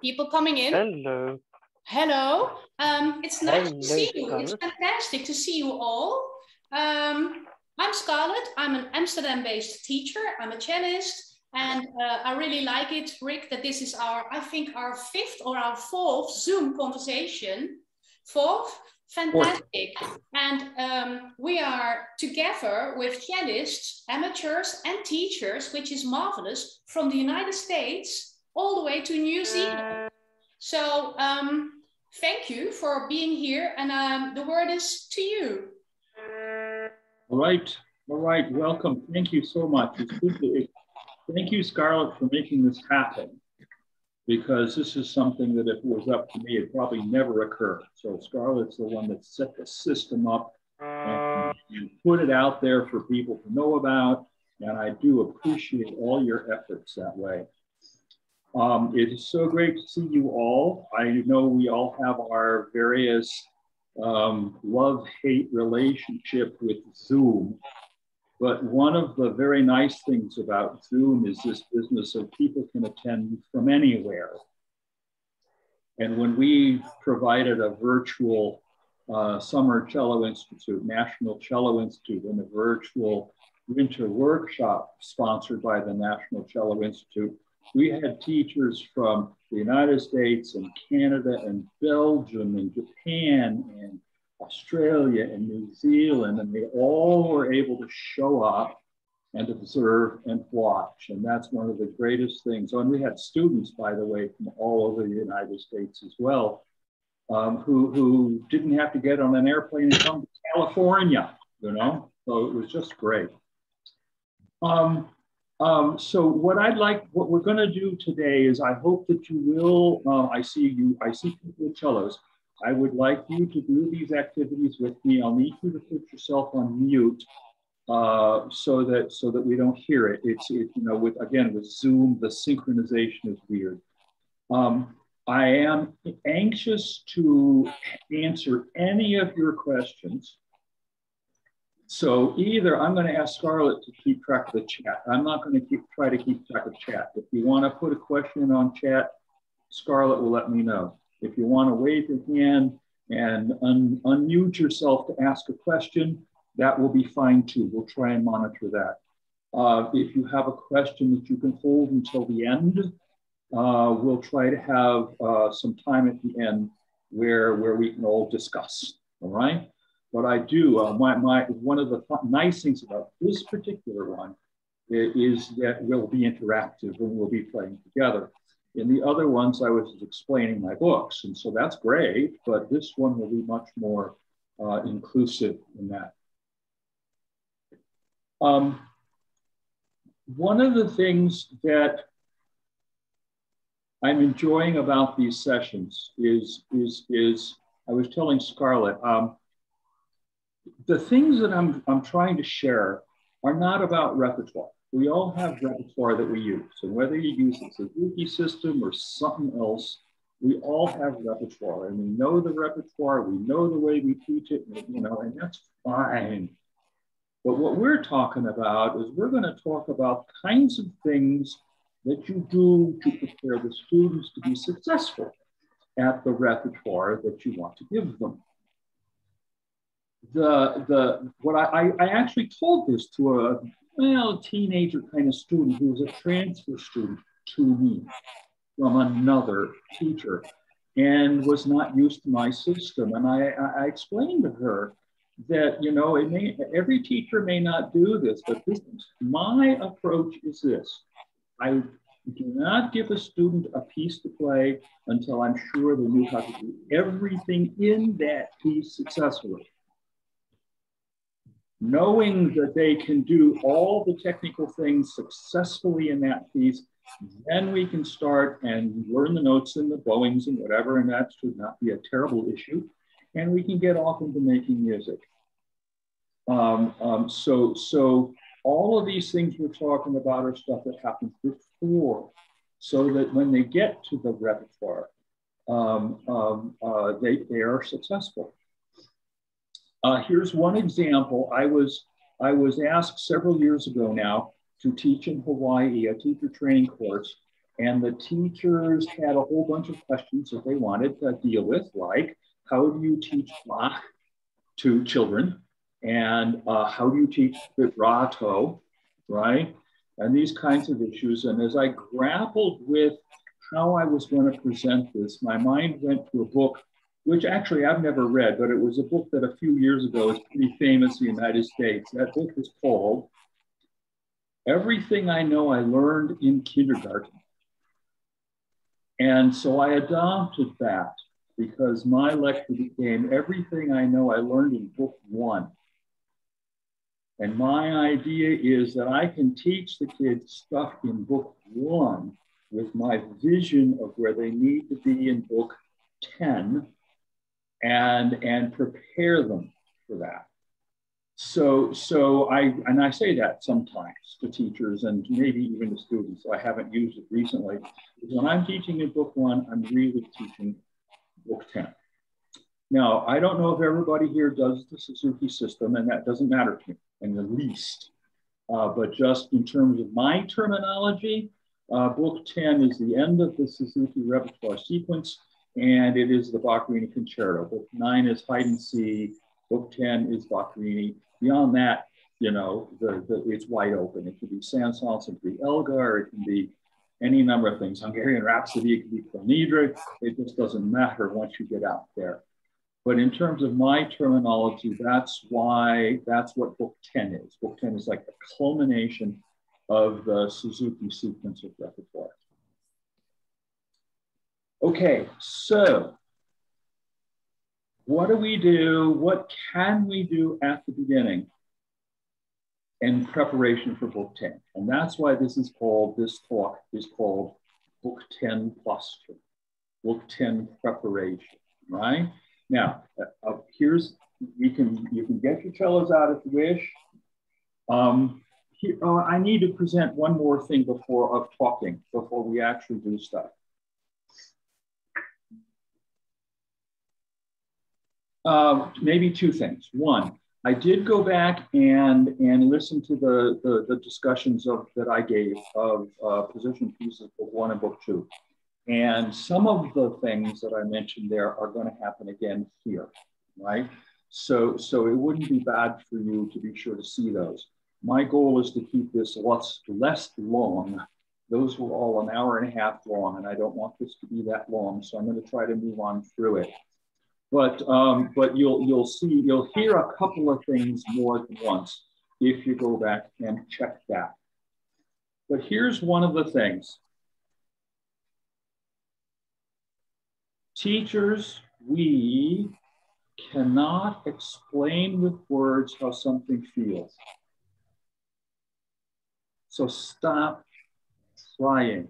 people coming in. Hello. Hello. Um, it's nice Hello, to see you. It's fantastic to see you all. Um, I'm Scarlett. I'm an Amsterdam-based teacher. I'm a cellist. And uh, I really like it, Rick, that this is our, I think, our fifth or our fourth Zoom conversation. Fourth, fantastic. And um, we are together with cellists, amateurs, and teachers, which is marvelous, from the United States all the way to New Zealand. So um, thank you for being here. And um, the word is to you. All right, all right, welcome. Thank you so much. To, it- thank you, Scarlett, for making this happen. Because this is something that if it was up to me, it'd probably never occurred. So Scarlett's the one that set the system up and, and put it out there for people to know about. And I do appreciate all your efforts that way. Um, it is so great to see you all. I know we all have our various um, love-hate relationship with Zoom. But one of the very nice things about Zoom is this business of people can attend from anywhere. And when we provided a virtual uh, Summer Cello Institute, National Cello Institute, and a virtual winter workshop sponsored by the National Cello Institute, we had teachers from the United States and Canada and Belgium and Japan and Australia and New Zealand, and they all were able to show up and observe and watch. And that's one of the greatest things. Oh, and we had students, by the way, from all over the United States as well, um, who, who didn't have to get on an airplane and come to California, you know? So it was just great. Um, um, so what I'd like, what we're going to do today is I hope that you will, uh, I see you, I see people with cellos. I would like you to do these activities with me. I'll need you to put yourself on mute uh, so that so that we don't hear it. It's it, you know with again with Zoom the synchronization is weird. Um, I am anxious to answer any of your questions. So either I'm going to ask Scarlett to keep track of the chat. I'm not going to keep try to keep track of chat. If you want to put a question on chat, Scarlett will let me know. If you want to wave your hand and un unmute yourself to ask a question, that will be fine too. We'll try and monitor that. Uh, if you have a question that you can hold until the end, uh, we'll try to have uh, some time at the end where, where we can all discuss, all right? But I do, uh, my, my, one of the th nice things about this particular one is that we'll be interactive and we'll be playing together. In the other ones, I was explaining my books, and so that's great, but this one will be much more uh, inclusive in that. Um, one of the things that I'm enjoying about these sessions is, is, is I was telling Scarlett, um, the things that I'm, I'm trying to share are not about repertoire. We all have repertoire that we use. And whether you use the Suzuki system or something else, we all have repertoire and we know the repertoire, we know the way we teach it, you know, and that's fine. But what we're talking about is we're going to talk about kinds of things that you do to prepare the students to be successful at the repertoire that you want to give them. The, the, what I, I, actually told this to a well, teenager kind of student who was a transfer student to me from another teacher and was not used to my system. And I, I explained to her that, you know, it may, every teacher may not do this, but this, my approach is this. I do not give a student a piece to play until I'm sure they know how to do everything in that piece successfully. Knowing that they can do all the technical things successfully in that piece, then we can start and learn the notes and the bowings and whatever, and that should not be a terrible issue. And we can get off into making music. Um, um, so, so all of these things we're talking about are stuff that happens before, so that when they get to the repertoire, um, um, uh, they, they are successful. Uh, here's one example. I was, I was asked several years ago now to teach in Hawaii, a teacher training course And the teachers had a whole bunch of questions that they wanted to deal with, like how do you teach Bach to children? And uh, how do you teach vibrato, right? And these kinds of issues. And as I grappled with how I was going to present this, my mind went to a book, which actually I've never read, but it was a book that a few years ago was pretty famous in the United States. That book is called Everything I Know I Learned in Kindergarten. And so I adopted that because my lecture became Everything I Know I Learned in Book One. And my idea is that I can teach the kids stuff in book one with my vision of where they need to be in book 10 and, and prepare them for that. So, so I, and I say that sometimes to teachers and maybe even to students, I haven't used it recently. When I'm teaching in book one, I'm really teaching book 10. Now, I don't know if everybody here does the Suzuki system, and that doesn't matter to me in the least. Uh, but just in terms of my terminology, uh, book 10 is the end of the Suzuki repertoire sequence, and it is the Boccherini concerto. Book 9 is Haydn C, book 10 is Boccherini. Beyond that, you know, the, the, it's wide open. It could be Saint-Saëns, it could be Elgar, it can be any number of things. Hungarian Rhapsody, it could be Kol Nidrei. It just doesn't matter once you get out there. But in terms of my terminology, that's why, that's what book 10 is. Book 10 is like the culmination of the Suzuki sequence of repertoire. Okay, so what do we do? What can we do at the beginning in preparation for book 10? And that's why this is called, this talk is called book 10 posture, book 10 preparation, right? Now, uh, uh, here's, you can, you can get your cellos out if you wish. Um, here, uh, I need to present one more thing before of talking, before we actually do stuff. Uh, maybe two things. One, I did go back and and listen to the the, the discussions of that I gave of uh, position pieces book one and book two. And some of the things that I mentioned there are going to happen again here, right? So, so it wouldn't be bad for you to be sure to see those. My goal is to keep this less, less long. Those were all an hour and a half long, and I don't want this to be that long. So I'm going to try to move on through it. But, um, but you'll, you'll see, you'll hear a couple of things more than once if you go back and check that. But here's one of the things Teachers, we cannot explain with words how something feels. So stop trying,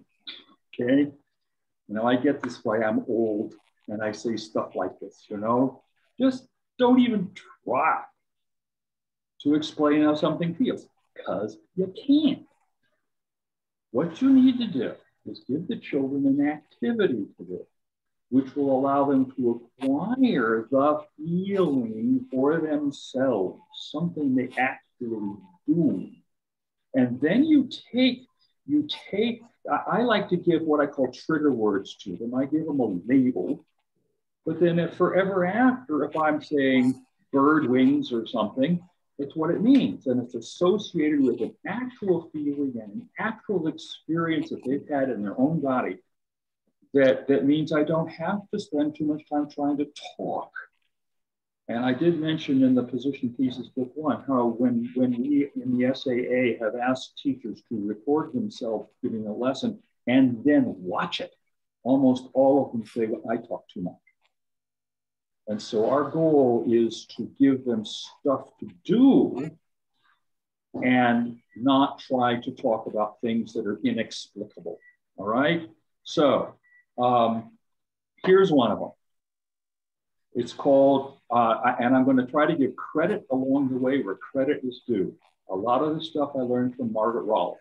okay? You know, I get this why I'm old and I say stuff like this, you know? Just don't even try to explain how something feels because you can't. What you need to do is give the children an activity to do which will allow them to acquire the feeling for themselves, something they actually do. And then you take, you take, I, like to give what I call trigger words to them. I give them a label, but then if forever after, if I'm saying bird wings or something, it's what it means. And it's associated with an actual feeling and an actual experience that they've had in their own body that, that means I don't have to spend too much time trying to talk. And I did mention in the position pieces book one how when, when we in the SAA have asked teachers to record themselves giving a lesson and then watch it, almost all of them say, well, I talk too much. And so our goal is to give them stuff to do and not try to talk about things that are inexplicable. All right. So um, here's one of them. It's called, uh, and I'm going to try to give credit along the way where credit is due. A lot of the stuff I learned from Margaret Rowell.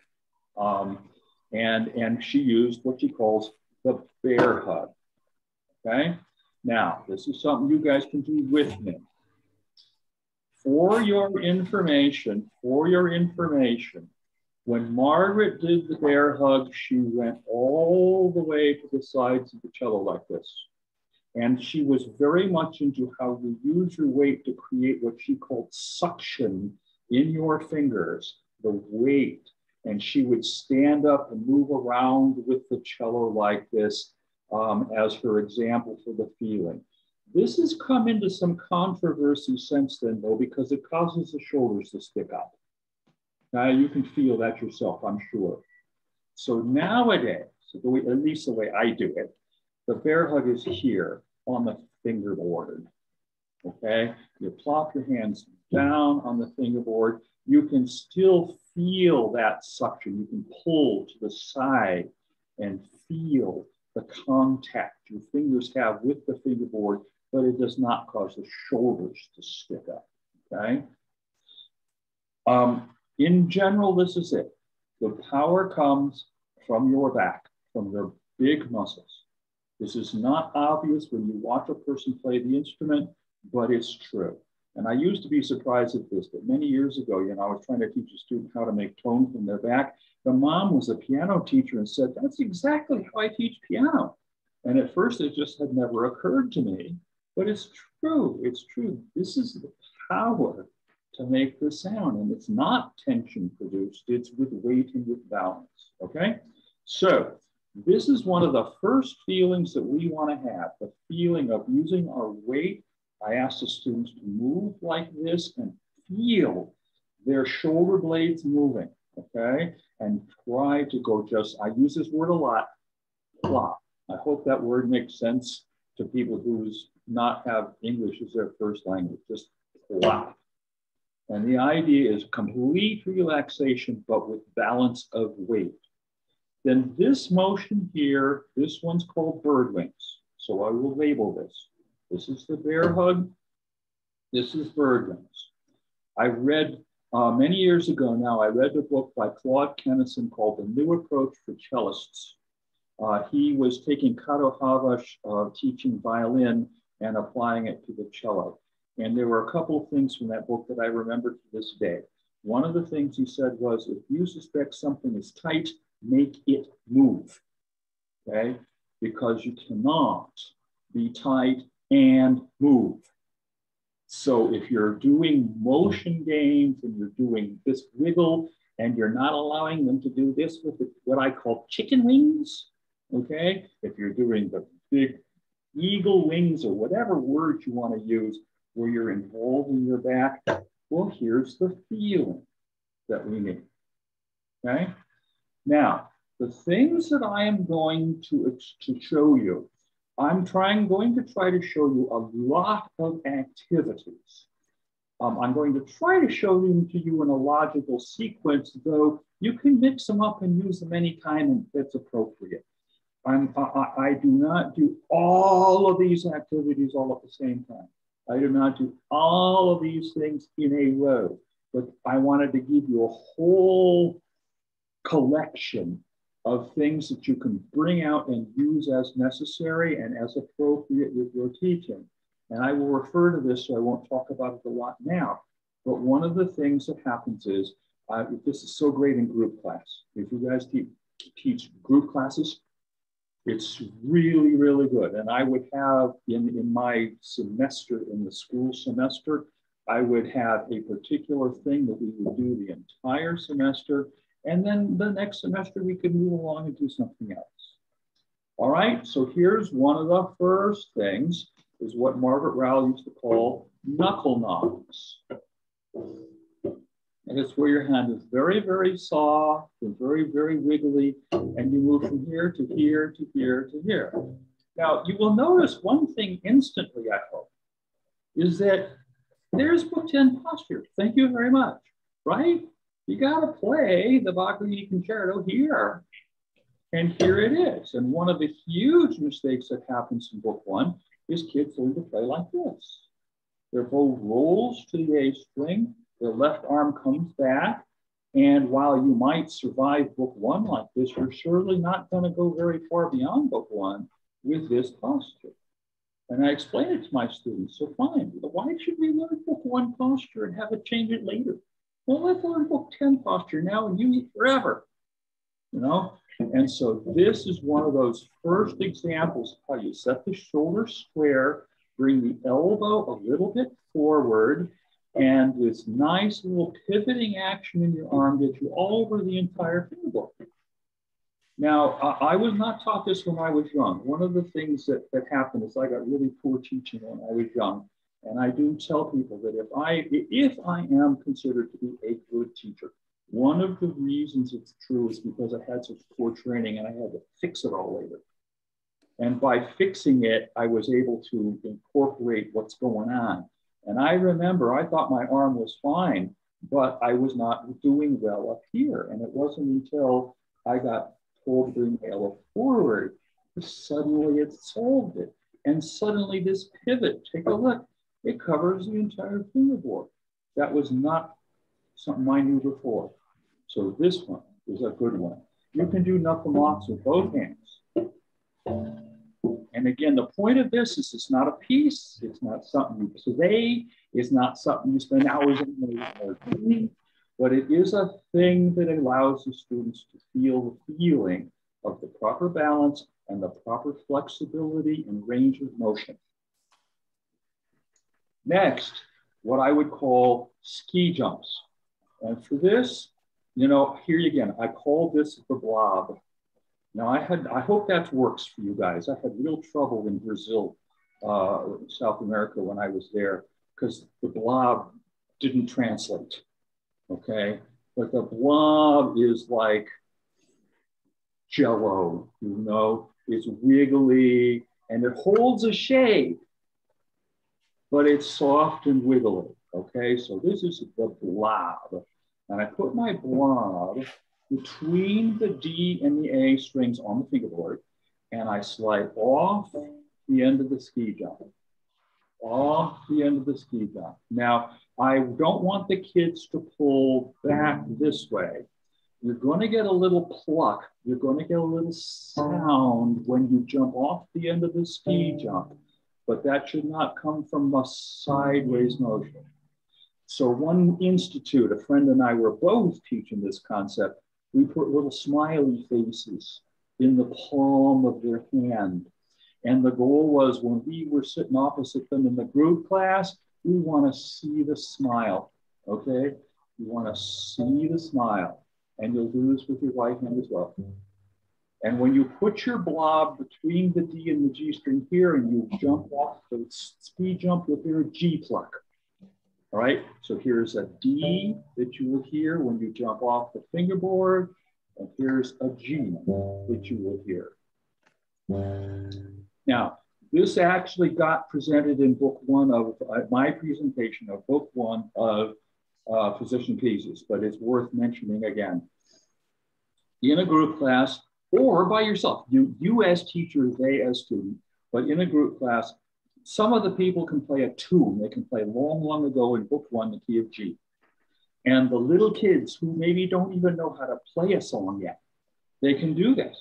Um, and, and she used what she calls the bear hug. Okay. Now, this is something you guys can do with me. For your information, for your information, When Margaret did the bear hug, she went all the way to the sides of the cello like this. And she was very much into how you use your weight to create what she called suction in your fingers, the weight. And she would stand up and move around with the cello like this um, as for example for the feeling. This has come into some controversy since then, though, because it causes the shoulders to stick up. Now you can feel that yourself, I'm sure. So nowadays, way, at least the way I do it, the bear hug is here on the fingerboard. Okay, you plop your hands down on the fingerboard. You can still feel that suction. You can pull to the side and feel the contact your fingers have with the fingerboard, but it does not cause the shoulders to stick up. Okay. Um, in general, this is it. The power comes from your back, from your big muscles. This is not obvious when you watch a person play the instrument, but it's true. And I used to be surprised at this, but many years ago, you know, I was trying to teach a student how to make tone from their back. The mom was a piano teacher and said, That's exactly how I teach piano. And at first, it just had never occurred to me, but it's true. It's true. This is the power to make the sound. And it's not tension produced, it's with weight and with balance. Okay. So this is one of the first feelings that we want to have the feeling of using our weight. I ask the students to move like this and feel their shoulder blades moving. Okay. And try to go just, I use this word a lot, plop. I hope that word makes sense to people who's not have English as their first language. Just plop. And the idea is complete relaxation, but with balance of weight. Then this motion here, this one's called bird wings. So I will label this. This is the bear hug. This is bird. I read uh, many years ago now, I read a book by Claude Kenneson called The New Approach for Cellists. Uh, he was taking Kato Havas uh, teaching violin and applying it to the cello. And there were a couple of things from that book that I remember to this day. One of the things he said was if you suspect something is tight, make it move. Okay? Because you cannot be tight and move. So if you're doing motion games and you're doing this wiggle and you're not allowing them to do this with the, what I call chicken wings, okay? If you're doing the big eagle wings or whatever word you want to use, where you're involving your back, well, here's the feeling that we need. Okay. Now, the things that I am going to, to show you, I'm trying, going to try to show you a lot of activities. Um, I'm going to try to show them to you in a logical sequence, though you can mix them up and use them anytime that's appropriate. I'm, I, I do not do all of these activities all at the same time. I do not do all of these things in a row, but I wanted to give you a whole collection of things that you can bring out and use as necessary and as appropriate with your teaching. And I will refer to this, so I won't talk about it a lot now. But one of the things that happens is, uh, this is so great in group class. If you guys te teach group classes, it's really, really good. And I would have in, in my semester, in the school semester, I would have a particular thing that we would do the entire semester. And then the next semester, we could move along and do something else. All right, so here's one of the first things is what Margaret Rowell used to call knuckle knocks and it's where your hand is very, very soft and very, very wiggly, and you move from here to here to here to here. Now, you will notice one thing instantly, I hope, is that there's book 10 posture. Thank you very much, right? You got to play the Boccherini Concerto here. And here it is. And one of the huge mistakes that happens in book one is kids learn to play like this. Their bow rolls to the A string, the left arm comes back. And while you might survive book one like this, you're surely not going to go very far beyond book one with this posture. And I explain it to my students. So fine, why should we learn book one posture and have it change it later? Well, let's learn book 10 posture now and use it forever. You know? And so this is one of those first examples of how you set the shoulder square, bring the elbow a little bit forward, and this nice little pivoting action in your arm gets you all over the entire fingerboard. Now, I was not taught this when I was young. One of the things that, that happened is I got really poor teaching when I was young. And I do tell people that if I, if I am considered to be a good teacher, one of the reasons it's true is because I had such poor training and I had to fix it all later. And by fixing it, I was able to incorporate what's going on. And I remember I thought my arm was fine, but I was not doing well up here. And it wasn't until I got bring my elbow forward, suddenly it solved it. And suddenly this pivot, take a look, it covers the entire fingerboard. That was not something I knew before. So this one is a good one. You can do knuckle knocks with both hands. And again, the point of this is it's not a piece. It's not something you survey. It's not something you spend hours in but it is a thing that allows the students to feel the feeling of the proper balance and the proper flexibility and range of motion. Next, what I would call ski jumps. And for this, you know, here again, I call this the blob. Now I had, I hope that works for you guys. I had real trouble in Brazil, uh, South America when I was there because the blob didn't translate, okay? But the blob is like jello, you know, it's wiggly and it holds a shape, but it's soft and wiggly, okay? So this is the blob. And I put my blob between the D and the A strings on the fingerboard, and I slide off the end of the ski jump, off the end of the ski jump. Now, I don't want the kids to pull back this way. You're going to get a little pluck. You're going to get a little sound when you jump off the end of the ski jump, but that should not come from a sideways motion. So one institute, a friend and I were both teaching this concept. We put little smiley faces in the palm of their hand. And the goal was when we were sitting opposite them in the group class, we want to see the smile, okay? You want to see the smile. And you'll do this with your right hand as well. And when you put your blob between the D and the G string here and you jump off the ski jump, you'll hear a G pluck. All right, so here's a D that you will hear when you jump off the fingerboard, and here's a G that you will hear. Now, this actually got presented in book one of uh, my presentation of book one of uh, Position Pieces, but it's worth mentioning again. In a group class or by yourself, you, you as teacher, they as student, but in a group class, some of the people can play a tune. They can play long, long ago in book one, the key of G. And the little kids who maybe don't even know how to play a song yet, they can do this.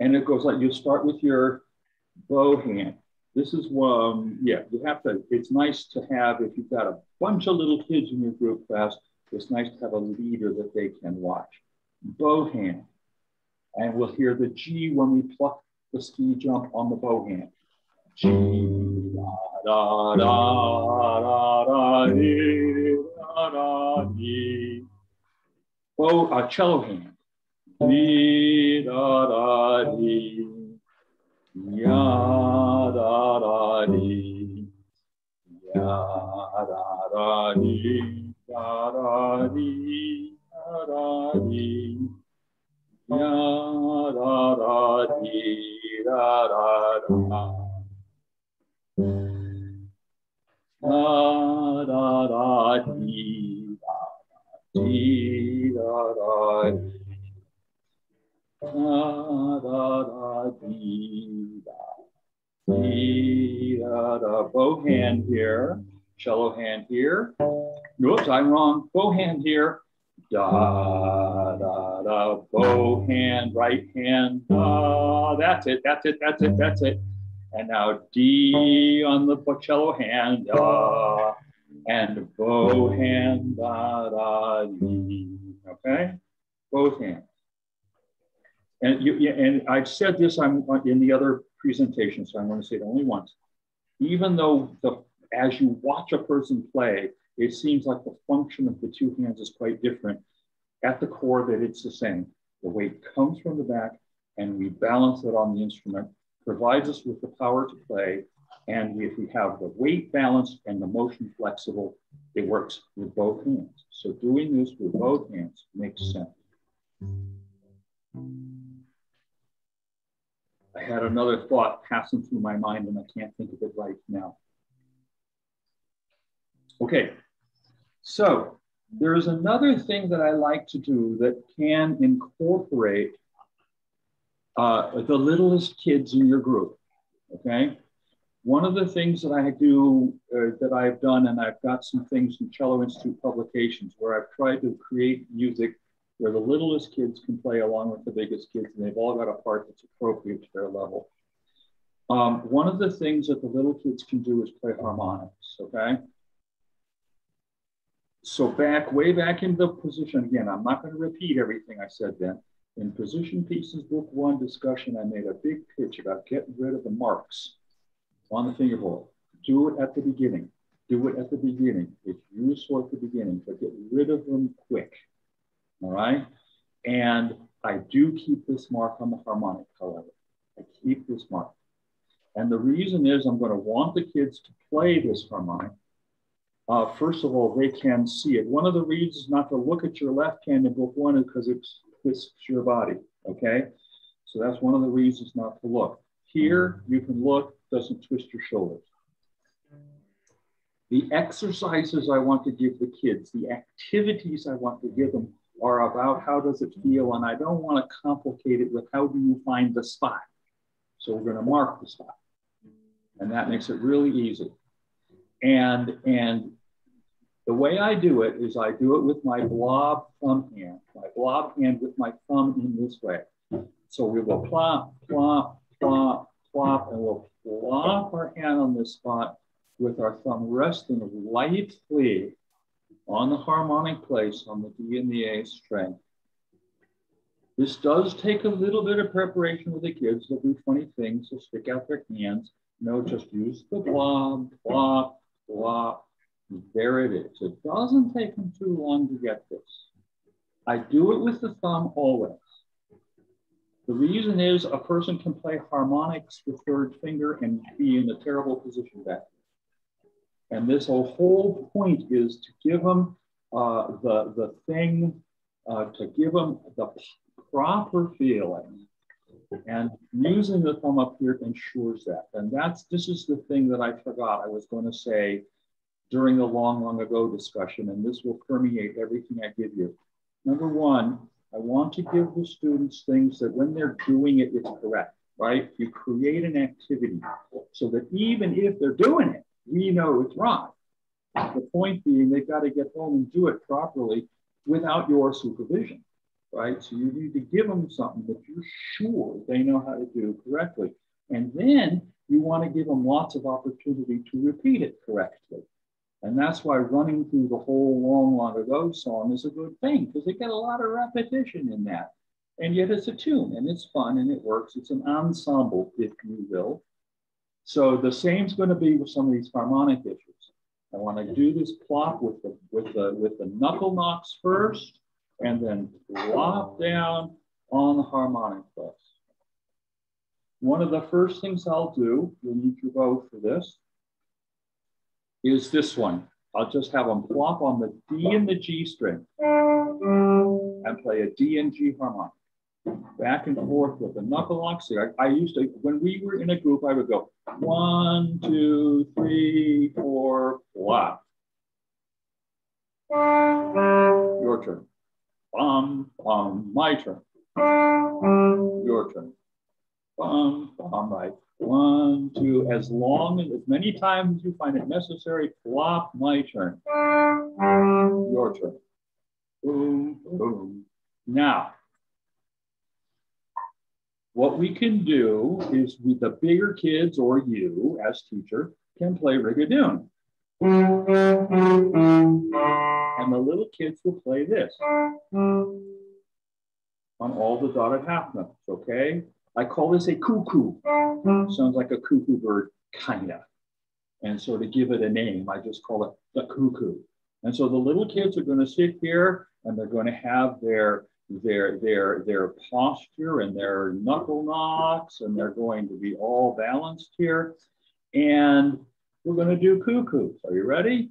And it goes like you start with your bow hand. This is um, yeah, you have to, it's nice to have, if you've got a bunch of little kids in your group class, it's nice to have a leader that they can watch. Bow hand. And we'll hear the G when we pluck the ski jump on the bow hand. G, da, da, da, da, da, dee, da, da, dee. Oh, a cello hand. Dee, da, da, dee. Ya, da, da, dee. Ya, da, da, dee. Da, da, dee. Da, da, dee. Ya, da, da, dee. Da, da, da. Da da da dee da dee da da da da da dee da dee da da bow hand here, cello hand here. Oops, I'm wrong. Bow hand here. Da da da bow hand, right hand. Da. That's it. That's it. That's it. That's it. And now D on the cello hand, da, and bow hand, da, da, dee. Okay? Both hands. And you, and I've said this I'm in the other presentation, so I'm going to say it only once. Even though the as you watch a person play, it seems like the function of the two hands is quite different. At the core, that it's the same. The weight comes from the back, and we balance it on the instrument, provides us with the power to play. And if we have the weight balanced and the motion flexible, it works with both hands. So doing this with both hands makes sense. I had another thought passing through my mind and I can't think of it right now. Okay, so there's another thing that I like to do that can incorporate uh, the littlest kids in your group, okay? One of the things that I do, uh, that I've done, and I've got some things in Cello Institute publications where I've tried to create music where the littlest kids can play along with the biggest kids, and they've all got a part that's appropriate to their level. Um, one of the things that the little kids can do is play harmonics, okay? So back, way back in the position, again, I'm not gonna repeat everything I said then. In Position Pieces Book One discussion, I made a big pitch about getting rid of the marks on the finger fingerboard. Do it at the beginning. Do it at the beginning. It's useful at the beginning, but get rid of them quick. All right. And I do keep this mark on the harmonic, however. I keep this mark. And the reason is I'm going to want the kids to play this harmonic. Uh, first of all, they can see it. One of the reasons not to look at your left hand in book one is because it twists your body. Okay. So that's one of the reasons not to look. Here, you can look, doesn't twist your shoulders. The exercises I want to give the kids, the activities I want to give them are about how does it feel, and I don't want to complicate it with how do you find the spot. So we're going to mark the spot, and that makes it really easy. And and the way I do it is I do it with my blob thumb hand, my blob hand with my thumb in this way. So we will plop, plop, plop, plop, and we'll plop our hand on this spot with our thumb resting lightly on the harmonic place on the D and the A string. This does take a little bit of preparation with the kids. They'll do funny things. They'll stick out their hands. No, just use the blob, blob, blob. There it is. It doesn't take them too long to get this. I do it with the thumb always. The reason is a person can play harmonics with third finger and be in a terrible position back. And this whole point is to give them uh, the, the thing, uh, to give them the proper feeling. And using the thumb up here ensures that. And that's this is the thing that I forgot I was going to say during the long, long ago discussion, and this will permeate everything I give you. Number one, I want to give the students things that when they're doing it, it's correct, right? You create an activity so that even if they're doing it, we know it's wrong. The point being, they've got to get home and do it properly without your supervision, right? So you need to give them something that you're sure they know how to do correctly. And then you want to give them lots of opportunity to repeat it correctly. And that's why running through the whole long, long ago song is a good thing because they get a lot of repetition in that. And yet it's a tune and it's fun and it works. It's an ensemble, if you will. So the same is going to be with some of these harmonic issues. I want to do this plop with the, with the, with the knuckle knocks first, and then plop down on the harmonic place. One of the first things I'll do, you'll need your bow for this, is this one. I'll just have them plop on the D and the G string and play a D and G harmonic back and forth with the knuckle knocks. I, I used to, when we were in a group, I would go one, two, three, four, flop. Your turn. Bum, bum, my turn. Your turn. Bum, bum, right. One, two, as long as, as many times you find it necessary, flop, my turn. Your turn. Boom, boom. Now, what we can do is with the bigger kids or you as teacher can play Rigadoon. And the little kids will play this on all the dotted half notes, okay? I call this a cuckoo. Sounds like a cuckoo bird, kinda. And so to give it a name, I just call it the cuckoo. And so the little kids are gonna sit here and they're gonna have their their their their posture and their knuckle knocks and they're going to be all balanced here and we're going to do cuckoos are you ready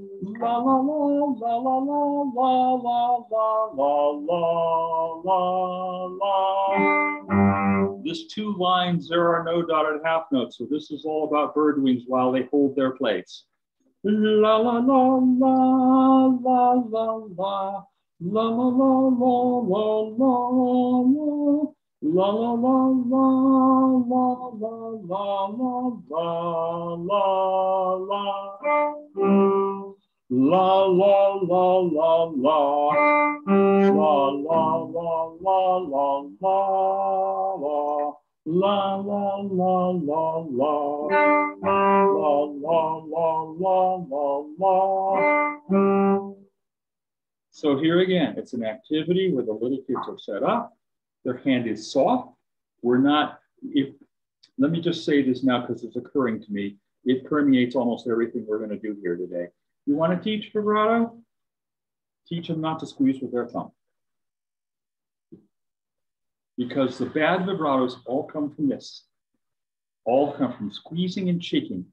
la la. La la la la la la la la la. This two lines, there are no dotted half notes, so this is all about bird wings while they hold their place. La la la la la la la la la la la la la. La la la la la la la la la la la La la la la la La la la la la la La la la la la La la la la la la la. So here again, it's an activity where the little kids are set up their hand is soft. We're not, if, let me just say this now because it's occurring to me. It permeates almost everything we're going to do here today. You want to teach vibrato? Teach them not to squeeze with their thumb. Because the bad vibratos all come from this. All come from squeezing and shaking.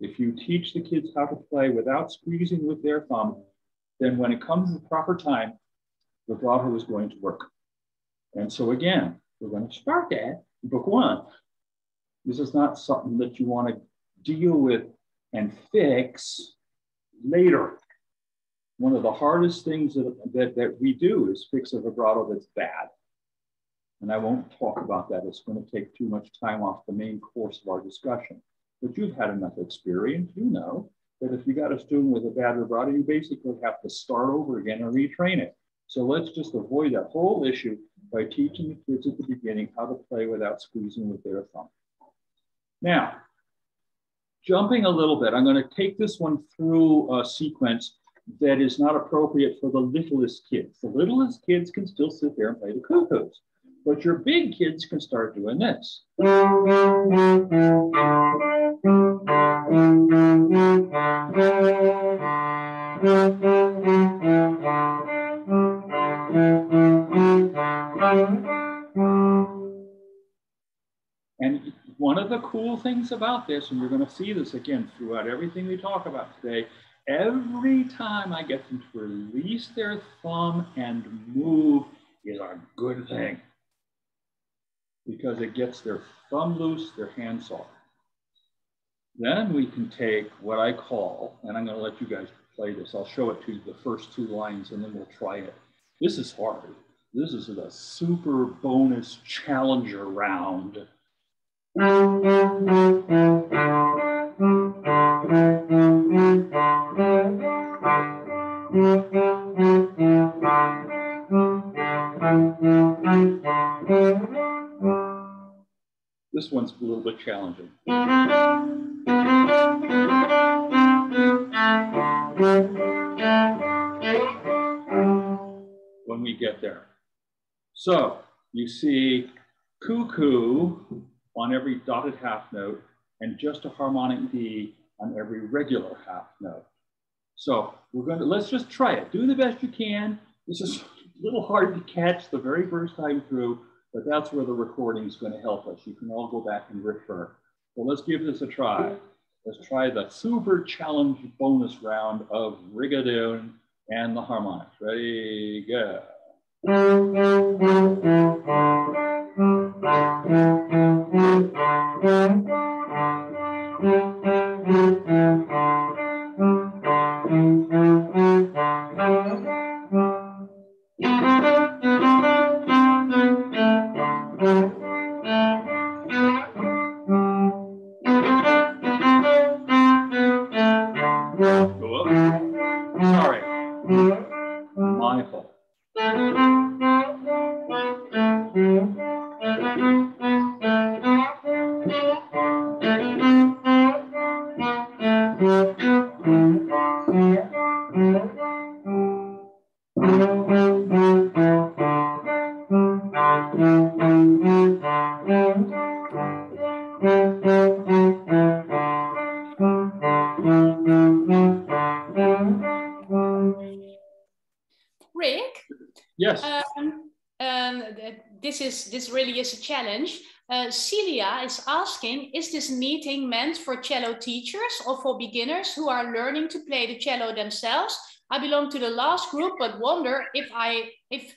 If you teach the kids how to play without squeezing with their thumb, then when it comes the proper time, the vibrato is going to work. And so again, we're going to start at book one. This is not something that you want to deal with and fix later. One of the hardest things that, that, that we do is fix a vibrato that's bad. And I won't talk about that. It's going to take too much time off the main course of our discussion. But you've had enough experience, you know that if you got a student with a bad vibrato, you basically have to start over again and retrain it. So let's just avoid that whole issue by teaching the kids at the beginning how to play without squeezing with their thumb. Now, jumping a little bit, I'm going to take this one through a sequence that is not appropriate for the littlest kids. The littlest kids can still sit there and play the cuckoos, but your big kids can start doing this. Cool things about this, and you're going to see this again throughout everything we talk about today, every time I get them to release their thumb and move is a good thing because it gets their thumb loose, their hand soft. Then we can take what I call, and I'm going to let you guys play this. I'll show it to you the first two lines and then we'll try it. This is hard. This is a super bonus challenger round. This one's a little bit challenging. When we get there. So you see cuckoo on every dotted half note and just a harmonic D on every regular half note. So we're going to, let's just try it. Do the best you can. This is a little hard to catch the very first time through, but that's where the recording is going to help us. You can all go back and refer. So let's give this a try. Let's try the super challenge bonus round of Rigadoon and the harmonics. Ready, go. Thank you. This is this really is a challenge. Uh, Celia is asking, is this meeting meant for cello teachers or for beginners who are learning to play the cello themselves? I belong to the last group, but wonder if I if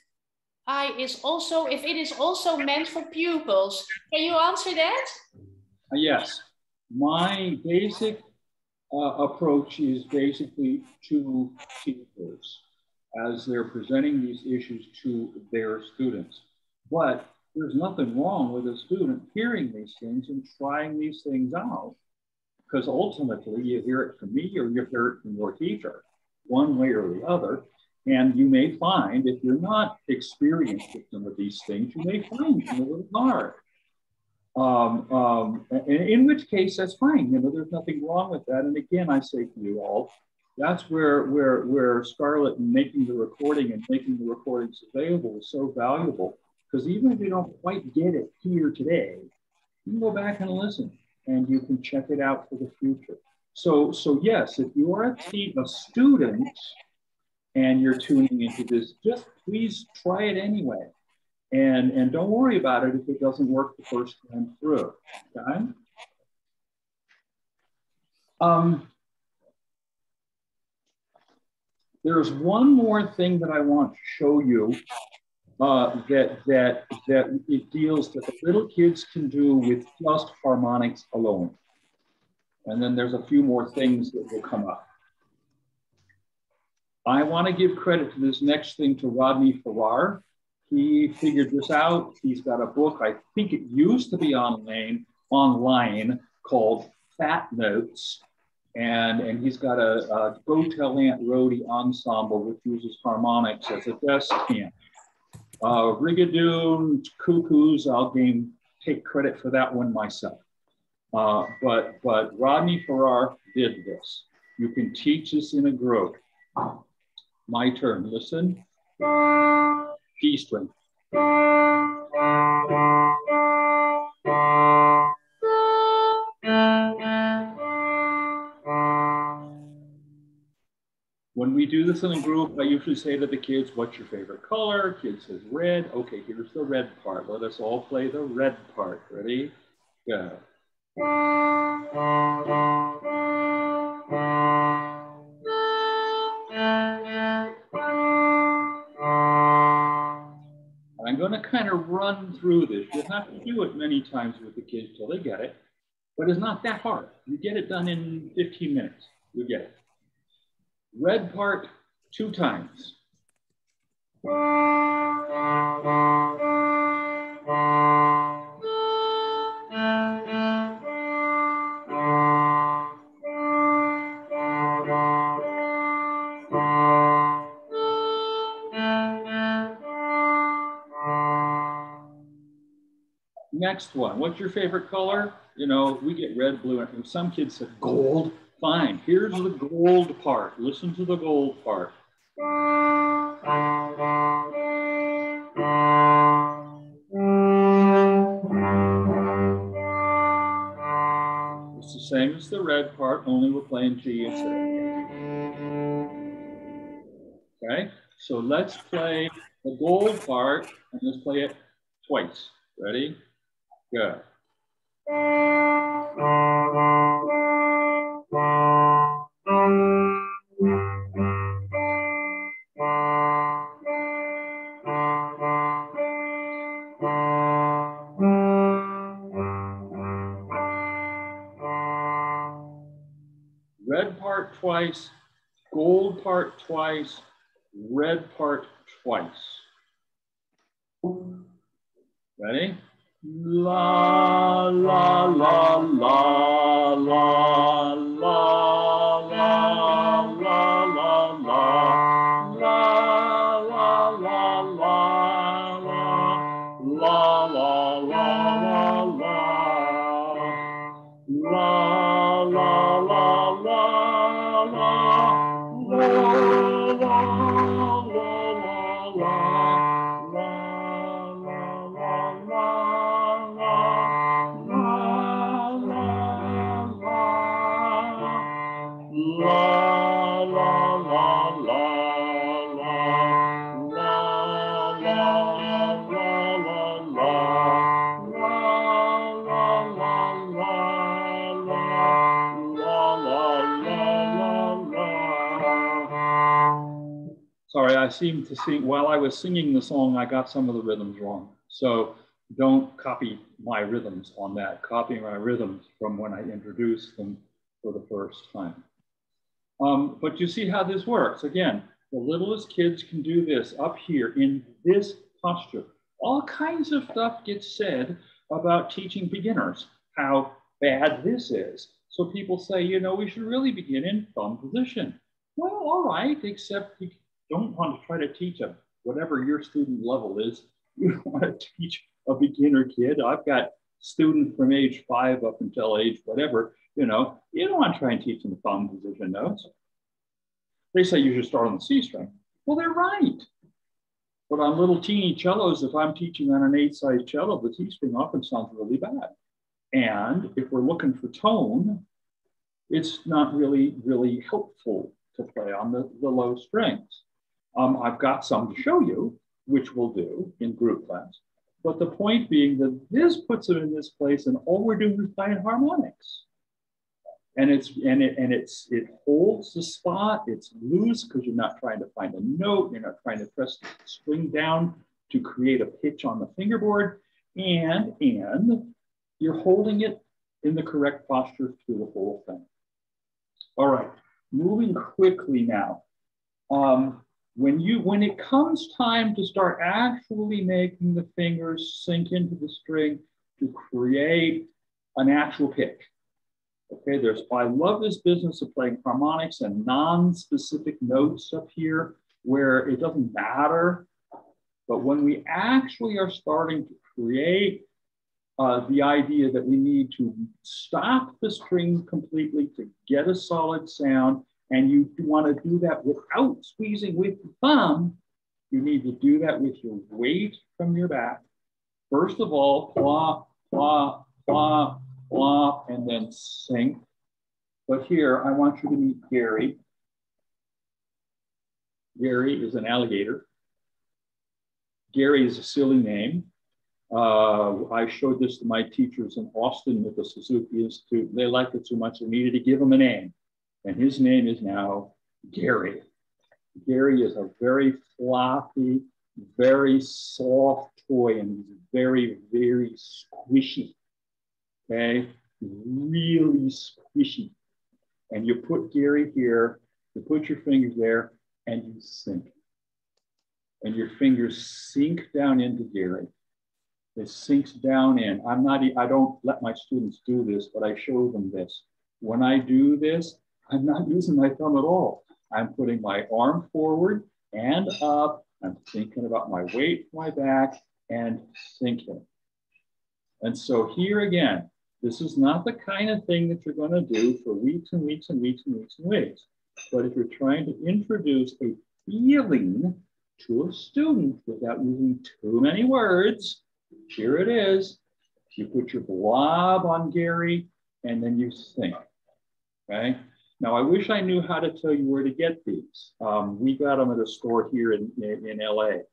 I is also if it is also meant for pupils. Can you answer that? Uh, yes. My basic uh, approach is basically to teachers as they're presenting these issues to their students. But there's nothing wrong with a student hearing these things and trying these things out because ultimately you hear it from me or you hear it from your teacher, one way or the other. And you may find if you're not experienced with some of these things, you may find them a little hard. Um, um, in, which case, that's fine. You know, there's nothing wrong with that. And again, I say to you all, that's where where where Scarlett making the recording and making the recordings available is so valuable because even if you don't quite get it here today, you can go back and listen and you can check it out for the future. So, so yes, if you are a, a student and you're tuning into this, just please try it anyway. And, and don't worry about it if it doesn't work the first time through, okay? Um, there's one more thing that I want to show you uh, that that that it deals that the little kids can do with just harmonics alone. And then there's a few more things that will come up. I want to give credit to this next thing to Rodney Farrar. He figured this out. He's got a book, I think it used to be online, online called Fat Notes. And, and he's got a, a Go Tell Aunt Rhody ensemble, which uses harmonics as a desk camp. Uh, Rigadoon, Cuckoos, I'll game, take credit for that one myself. Uh, but, but Rodney Farrar did this. You can teach this in a group. My turn, listen. G string. We do this in a group, I usually say to the kids, what's your favorite color? Kid says red. Okay, here's the red part. Let us all play the red part. Ready? Go. I'm going to kind of run through this. You'll have to do it many times with the kids till they get it, but it's not that hard. You get it done in 15 minutes. You get it. Red part two times. Next one, what's your favorite color? You know, we get red, blue, and some kids said gold. Fine, here's the gold part. Listen to the gold part. It's the same as the red part, only we're playing G instead. Okay, so let's play the gold part and let's play it twice. Ready? Good. Twice, gold part twice, red part twice. Ready? La, la, la, la, seem to sing, while I was singing the song, I got some of the rhythms wrong. So don't copy my rhythms on that. Copy my rhythms from when I introduced them for the first time. Um, but you see how this works. Again, the littlest kids can do this up here in this posture. All kinds of stuff gets said about teaching beginners, how bad this is. So people say, you know, we should really begin in thumb position. Well, all right, except want to try to teach them, whatever your student level is. You want to teach a beginner kid. I've got students from age five up until age whatever, you know, you don't want to try and teach them the thumb position notes. They say you should start on the C string. Well, they're right. But on little teeny cellos, if I'm teaching on an eight size cello, the C string often sounds really bad. And if we're looking for tone, it's not really, really helpful to play on the, the low strings. Um, I've got some to show you, which we'll do in group class. But the point being that this puts them in this place and all we're doing is playing harmonics. And it's and it and it's it holds the spot, it's loose because you're not trying to find a note, you're not trying to press the string down to create a pitch on the fingerboard, and and you're holding it in the correct posture through the whole thing. All right, moving quickly now. Um, when you when it comes time to start actually making the fingers sink into the string to create an actual pick. Okay, there's I love this business of playing harmonics and non-specific notes up here where it doesn't matter. But when we actually are starting to create uh, the idea that we need to stop the string completely to get a solid sound, and you want to do that without squeezing with the thumb, you need to do that with your weight from your back. First of all, plop, plop, plop, plop, and then sink. But here, I want you to meet Gary. Gary is an alligator. Gary is a silly name. Uh, I showed this to my teachers in Austin with the Suzuki Institute. They liked it so much they needed to give him a name. And his name is now Gary. Gary is a very floppy, very soft toy, and he's very, very squishy. Okay, really squishy. And you put Gary here, you put your fingers there, and you sink. And your fingers sink down into Gary. It sinks down in. I'm not, I don't let my students do this, but I show them this. When I do this, I'm not using my thumb at all. I'm putting my arm forward and up. I'm thinking about my weight, my back, and sinking. And so here again, this is not the kind of thing that you're going to do for weeks and weeks and weeks and weeks and weeks. But if you're trying to introduce a feeling to a student without using too many words, here it is. You put your blob on Gary and then you sing. Okay. Now, I wish I knew how to tell you where to get these. Um, we got them at a store here in, in, in LA.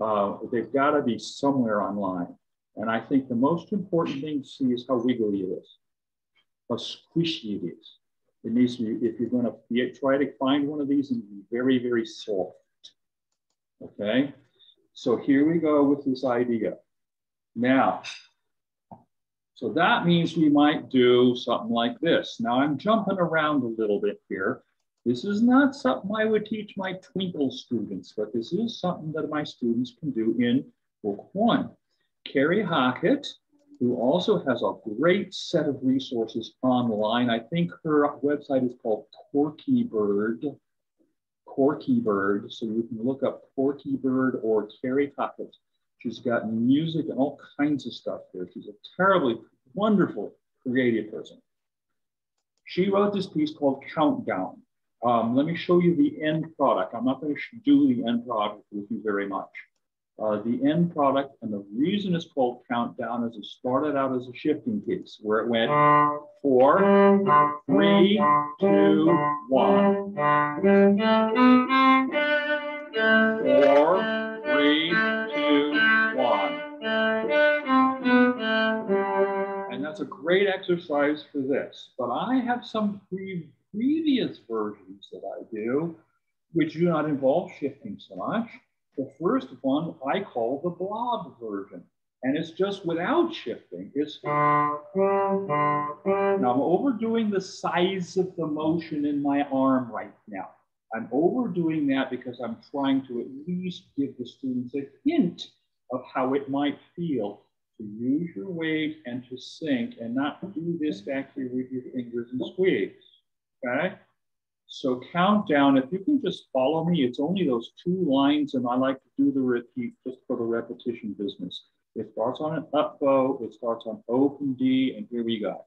Uh, they've got to be somewhere online. And I think the most important thing to see is how wiggly it is, how squishy it is. It needs to be, if you're going to try to find one of these and be very, very soft. Okay. So here we go with this idea. Now, so that means we might do something like this. Now I'm jumping around a little bit here. This is not something I would teach my Twinkle students, but this is something that my students can do in book one. Carrie Hockett, who also has a great set of resources online. I think her website is called Corky Bird. Corky Bird. So you can look up Corky Bird or Carrie Hockett. She's got music and all kinds of stuff there. She's a terribly wonderful creative person. She wrote this piece called Countdown. Um, let me show you the end product. I'm not going to do the end product with you very much. Uh, the end product, and the reason it's called Countdown is it started out as a shifting piece where it went four, three, two, one. Four, three, that's a great exercise for this. But I have some pre previous versions that I do which do not involve shifting so much. The first one I call the blob version. And it's just without shifting. It's now I'm overdoing the size of the motion in my arm right now. I'm overdoing that because I'm trying to at least give the students a hint of how it might feel to use your weight and to sink and not do this back here with your fingers and squeeze, okay? So count down, if you can just follow me, it's only those two lines and I like to do the repeat just for the repetition business. It starts on an up bow, it starts on open D, and here we go.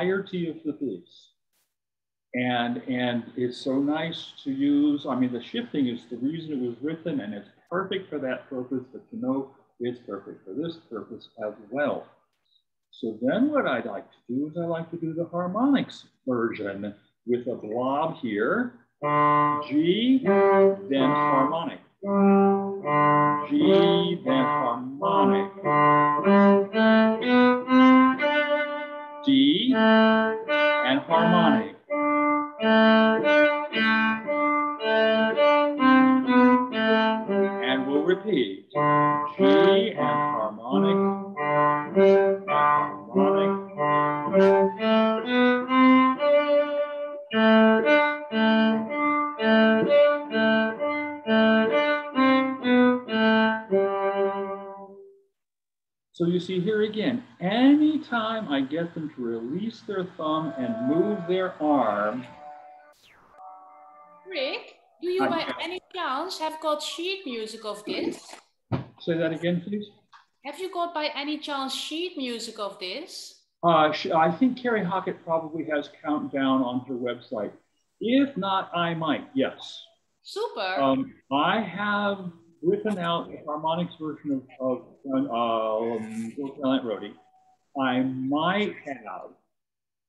Entirety of the piece. And, and it's so nice to use, I mean, the shifting is the reason it was written and it's perfect for that purpose, but you know, it's perfect for this purpose as well. So then what I'd like to do is I like to do the harmonics version with a blob here, G, then harmonic. G, then harmonic. D, and harmonic. And we'll repeat. G and So you see here again, anytime I get them to release their thumb and move their arm. Rick, do you I, by any chance have got sheet music of this? Say that again, please. Have you got by any chance sheet music of this? Uh, I think Carrie Hockett probably has countdown on her website. If not, I might, yes. Super. Um, I have written out harmonics version of, of um, Silent Roadie. I might have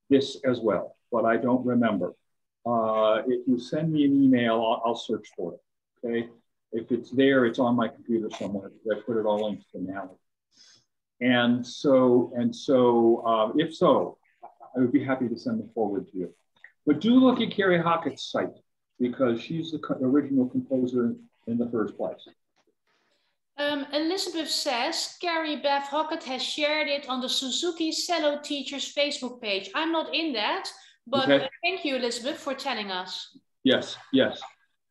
this as well, but I don't remember. Uh, if you send me an email, I'll, I'll, search for it. Okay. If it's there, it's on my computer somewhere. I put it all into the now. And so, and so, uh, if so, I would be happy to send it forward to you. But do look at Carrie Hockett's site because she's the original composer in the first place. Um, Elizabeth says, Carrie Beth Hockett has shared it on the Suzuki Cello Teachers Facebook page. I'm not in that, but okay. thank you, Elizabeth, for telling us. Yes, yes.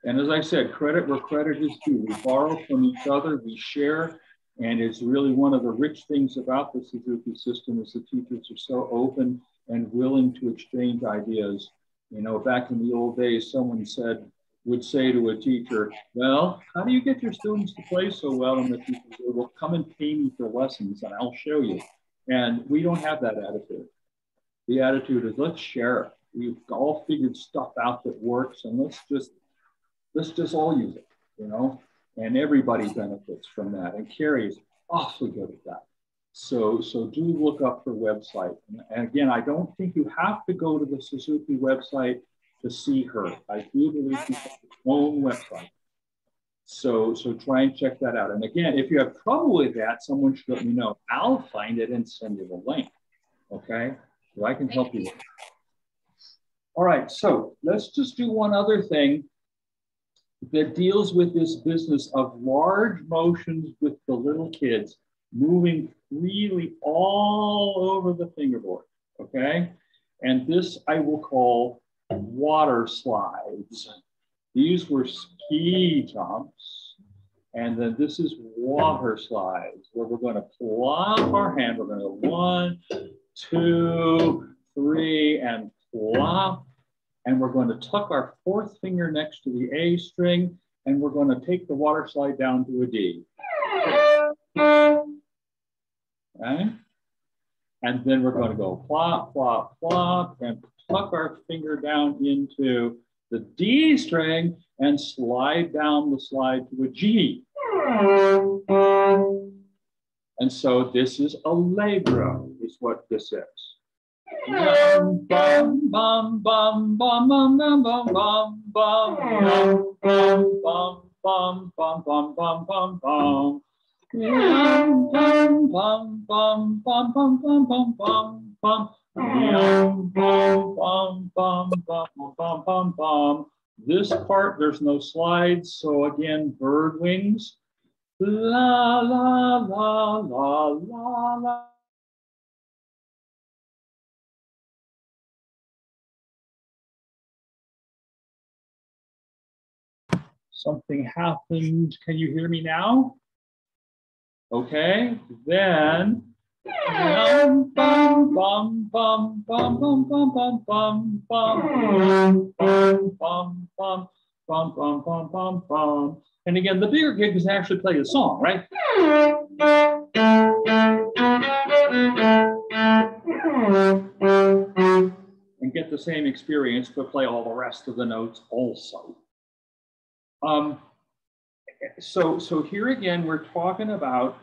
And as I said, credit where credit is due. We borrow from each other, we share, and it's really one of the rich things about the Suzuki system is the teachers are so open and willing to exchange ideas. You know, back in the old days, someone said, would say to a teacher, well, how do you get your students to play so well? And the teacher would, well, come and pay me for lessons and I'll show you. And we don't have that attitude. The attitude is let's share it. We've all figured stuff out that works and let's just, let's just all use it, you know? And everybody benefits from that. And Carrie is awfully good at that. So, so do look up her website. And again, I don't think you have to go to the Suzuki website to see her. I do believe she has her own website. So, so try and check that out. And again, if you have trouble with that, someone should let me know. I'll find it and send you the link. Okay, so I can help you. All right, so let's just do one other thing that deals with this business of large motions with the little kids moving freely all over the fingerboard. Okay, and this I will call water slides. These were ski jumps. And then this is water slides where we're going to plop our hand. We're going to go one, two, three, and plop. And we're going to tuck our fourth finger next to the A string, and we're going to take the water slide down to a D. Okay? And then we're going to go plop, plop, plop, and pluck our finger down into the D string and slide down the slide to a G. And so this is allegro, is what this is. Bum bum bum bum bum bum bum bum bum bum bum bum bum bum bum bum bum bum Bum bum bum bum bum bum bum bum bum bum bum bum bum bum bum bum. This part, there's no slides. So again, bird wings. La la la la la la. Something happened. Can you hear me now? Okay, then bum bum bum bum bum bum bum bum bum bum bum bum bum bum bum bum bum bum and again the bigger gig is actually play a song right and get the same experience but play all the rest of the notes also um, so, so here again, we're talking about,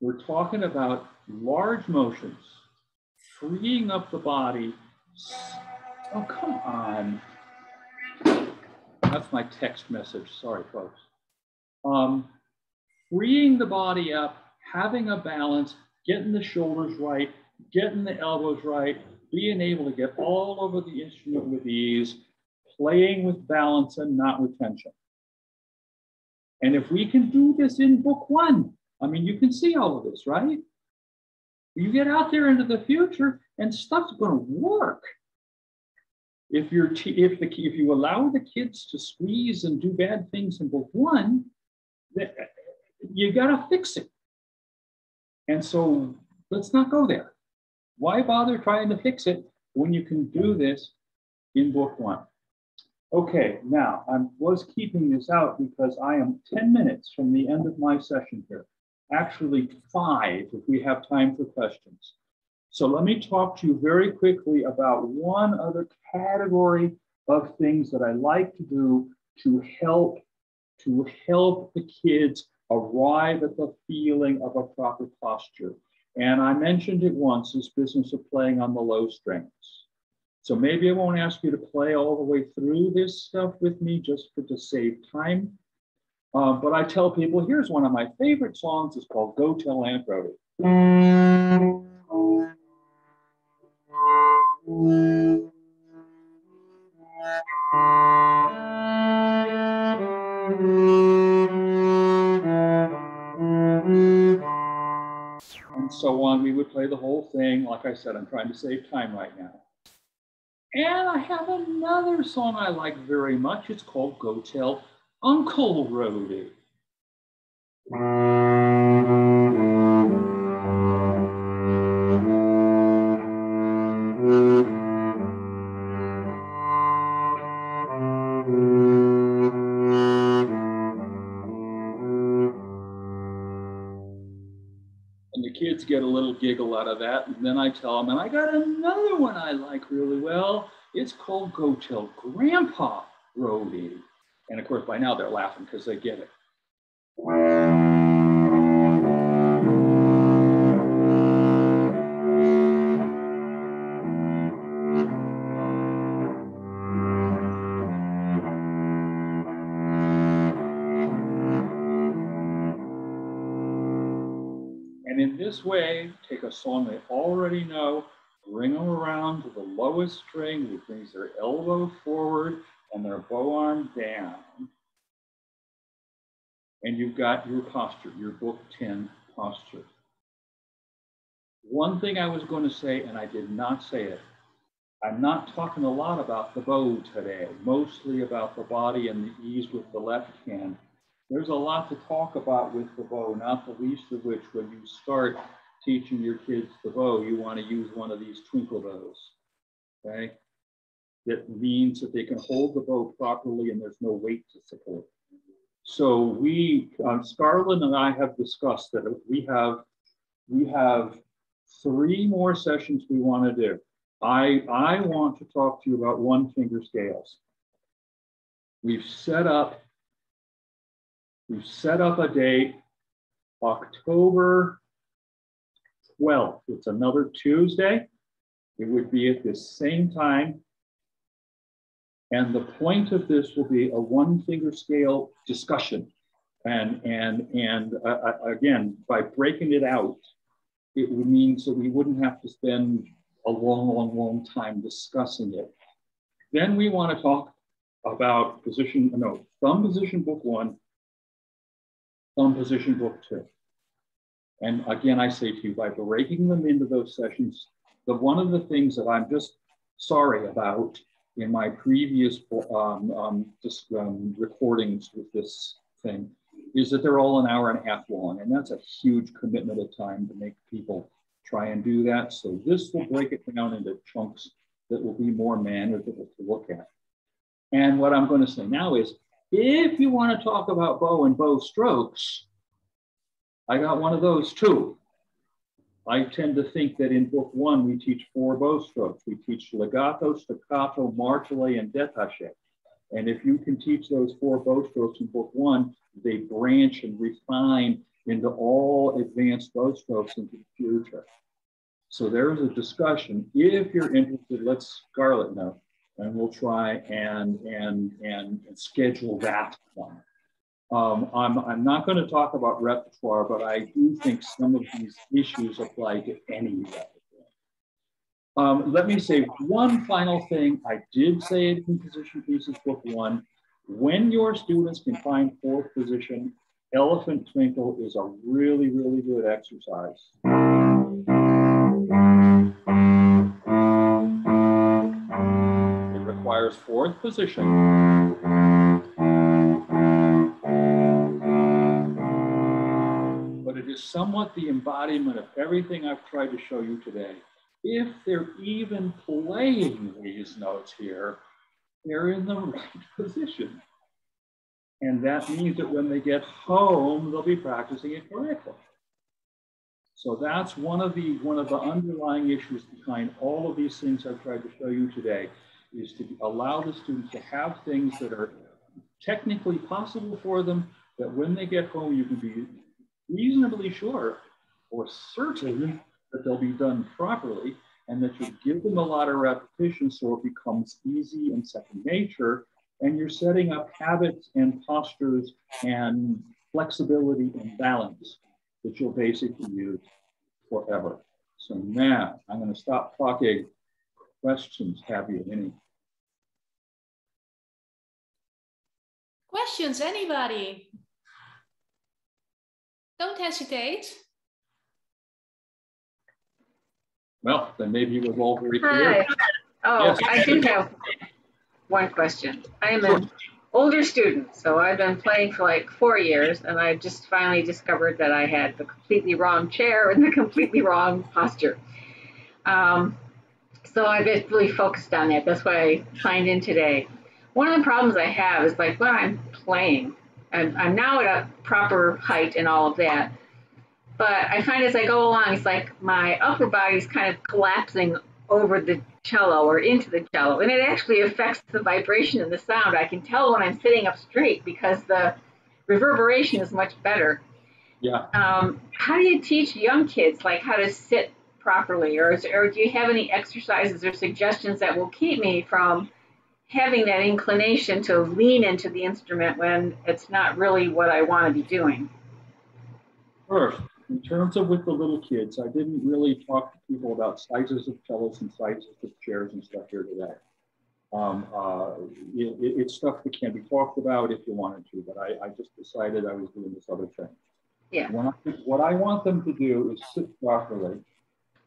we're talking about large motions, freeing up the body. Oh, come on. That's my text message. Sorry, folks. Um, freeing the body up, having a balance, getting the shoulders right, getting the elbows right, being able to get all over the instrument with ease, playing with balance and not with tension. And if we can do this in book one, I mean, you can see all of this, right? You get out there into the future and stuff's going to work. If you're if the if you allow the kids to squeeze and do bad things in book one, you got to fix it. And so let's not go there. Why bother trying to fix it when you can do this in book one? Okay, now I was keeping this out because I am 10 minutes from the end of my session here. Actually, five if we have time for questions. So let me talk to you very quickly about one other category of things that I like to do to help to help the kids arrive at the feeling of a proper posture. And I mentioned it once, this business of playing on the low strings. So maybe I won't ask you to play all the way through this stuff with me just for to save time. Uh, but I tell people, here's one of my favorite songs. It's called Go Tell Aunt Rhody. And so on. We would play the whole thing. Like I said, I'm trying to save time right now. And I have another song I like very much. It's called Go Tell Uncle Rhody. Of that. And then I tell them, and I got another one I like really well. It's called Go Tell Grandpa Rhody. And of course, by now they're laughing because they get it. A song they already know, bring them around to the lowest string, which brings their elbow forward and their bow arm down. And you've got your posture, your book 10 posture. One thing I was going to say, and I did not say it, I'm not talking a lot about the bow today, mostly about the body and the ease with the left hand. There's a lot to talk about with the bow, not the least of which when you start teaching your kids the bow, you want to use one of these twinkle bows, okay? That means that they can hold the bow properly and there's no weight to support. So we, um, and I have discussed that we have we have three more sessions we want to do. I, I want to talk to you about one finger scales. We've set up, we've set up a date, October 12th. It's another Tuesday. It would be at the same time. And the point of this will be a one finger scale discussion. And, and, and uh, uh again, by breaking it out, it means that we wouldn't have to spend a long, long, long time discussing it. Then we want to talk about position, no, thumb position book one, thumb position book two. And again, I say to you, by breaking them into those sessions, the one of the things that I'm just sorry about in my previous um, um, just, um, recordings with this thing is that they're all an hour and a half long. And that's a huge commitment of time to make people try and do that. So this will break it down into chunks that will be more manageable to look at. And what I'm going to say now is, if you want to talk about bow and bow strokes, I got one of those too. I tend to think that in book one, we teach four bow strokes. We teach legato, staccato, martelé, and détaché. And if you can teach those four bow strokes in book one, they branch and refine into all advanced bow strokes into the future. So there is a discussion. If you're interested, let Scarlett know, and we'll try and and, and schedule that one. Um, I'm, I'm not going to talk about repertoire, but I do think some of these issues apply to any repertoire. Um, let me say one final thing. I did say it in Position Pieces Book One. When your students can find fourth position, Elephant Twinkle is a really, really good exercise. It requires fourth position. Is somewhat the embodiment of everything I've tried to show you today. If they're even playing these notes here, they're in the right position. And that means that when they get home, they'll be practicing it correctly. So that's one of the one of the underlying issues behind all of these things I've tried to show you today is to allow the students to have things that are technically possible for them that when they get home you can be reasonably sure or certain that they'll be done properly and that you give them a lot of repetition so it becomes easy and second nature and you're setting up habits and postures and flexibility and balance that you'll basically use forever. So now I'm going to stop talking. Questions, have you any? Questions, anybody? Don't hesitate. Well, then maybe it was all very clear. Hi. Oh, yes. I do have one question. I am an older student, so I've been playing for like four years, and I just finally discovered that I had the completely wrong chair and the completely wrong posture. Um, so I've been really focused on that. That's why I signed in today. One of the problems I have is like when I'm playing, I'm, I'm now at a proper height and all of that. But I find as I go along, it's like my upper body is kind of collapsing over the cello or into the cello, and it actually affects the vibration and the sound. I can tell when I'm sitting up straight because the reverberation is much better. Yeah. Um, how do you teach young kids like how to sit properly, or, is, or do you have any exercises or suggestions that will keep me from having that inclination to lean into the instrument when it's not really what I want to be doing? Sure in terms of with the little kids, I didn't really talk to people about sizes of cellos and sizes of chairs and stuff here today. Um, uh, it, it's stuff that can be talked about if you wanted to, but I, I just decided I was doing this other thing. Yeah. When I, what I want them to do is sit properly,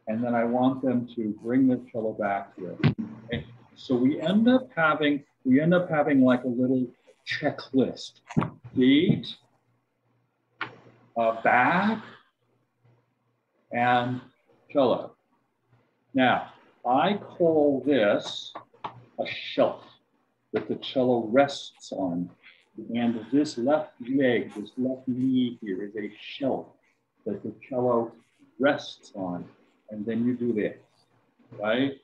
and then I want them to bring the cello back here. And so we end up having we end up having like a little checklist: feet, uh, back, and cello. Now, I call this a shelf that the cello rests on. And this left leg, this left knee here is a shelf that the cello rests on, and then you do this, right?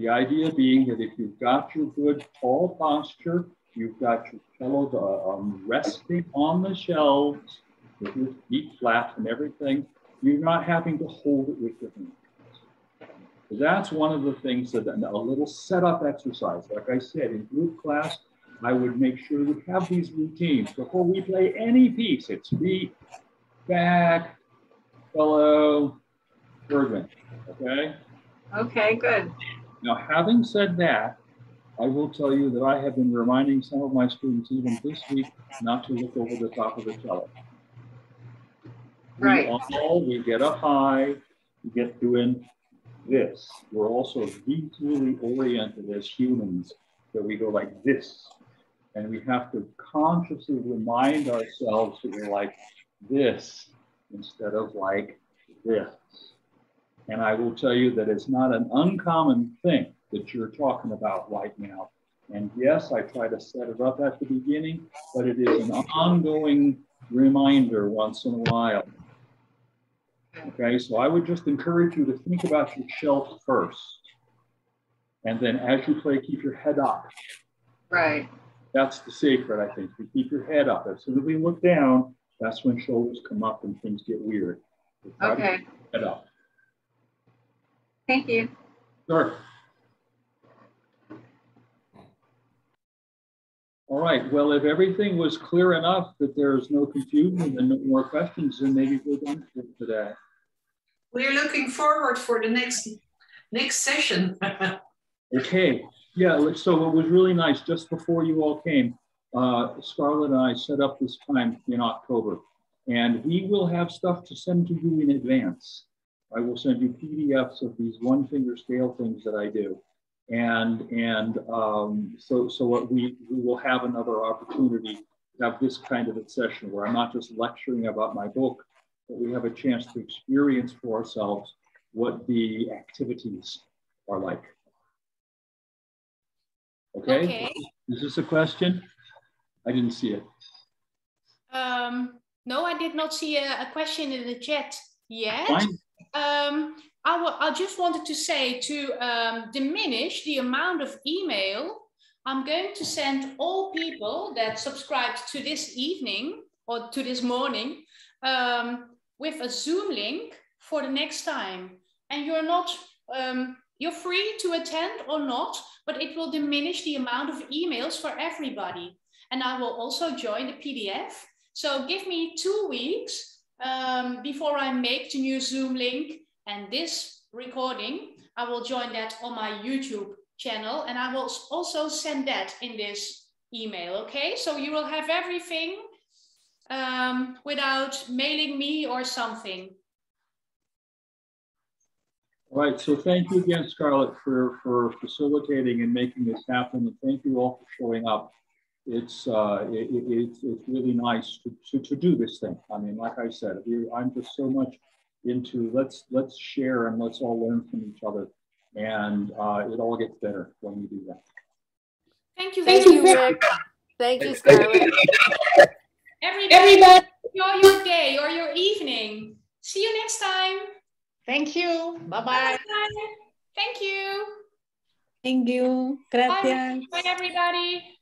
The idea being that if you've got your good tall posture, you've got your pillows uh, um, resting on the shelves with your feet flat and everything, you're not having to hold it with your hands. That's one of the things that a little setup exercise, like I said, in group class, I would make sure we have these routines before we play any piece. It's feet, back, fellow, Bergman, okay? Okay, good. Now, having said that, I will tell you that I have been reminding some of my students even this week not to look over the top of the cello. Right. We all, we get up high, we get doing this. We're also visually oriented as humans, that we go like this. And we have to consciously remind ourselves that we're like this instead of like this. And I will tell you that it's not an uncommon thing that you're talking about right now. And yes, I try to set it up at the beginning, but it is an ongoing reminder once in a while. Okay, so I would just encourage you to think about your shelf first. And then as you play, keep your head up. Right. That's the secret, I think. You keep your head up. As soon as we look down, that's when shoulders come up and things get weird. Okay. Head up. Thank you. Sure. All right, well, if everything was clear enough that there's no confusion and no more questions, then maybe we're done for today. We're looking forward for the next next session. okay, yeah, so it was really nice. Just before you all came, uh, Scarlett and I set up this time in October, and we will have stuff to send to you in advance. I will send you PDFs of these one finger scale things that I do and and um, so so what we we will have another opportunity to have this kind of a session where I'm not just lecturing about my book, but we have a chance to experience for ourselves what the activities are like. Okay. okay. Is this a question? I didn't see it. Um, no, I did not see a, a question in the chat yet. Fine. Um, I, I just wanted to say to um, diminish the amount of email, I'm going to send all people that subscribed to this evening or to this morning um, with a Zoom link for the next time. And you're not, um, you're free to attend or not, but it will diminish the amount of emails for everybody. And I will also join the PDF. So give me two weeks um, before I make the new Zoom link and this recording, I will join that on my YouTube channel and I will also send that in this email, okay? So you will have everything um, without mailing me or something. All right, so thank you again, Scarlett, for, for facilitating and making this happen. And thank you all for showing up. It's, uh, it, it, it's, it's really nice to, to, to do this thing. I mean, like I said, I'm just so much into let's let's share and let's all learn from each other. And uh, it all gets better when we do that. Thank you thank you rick. Thank you scarlett. Everybody, everybody. enjoy your day or your evening. See you next time. Thank you. Bye bye, thank you. Thank you. Gracias. Bye, bye everybody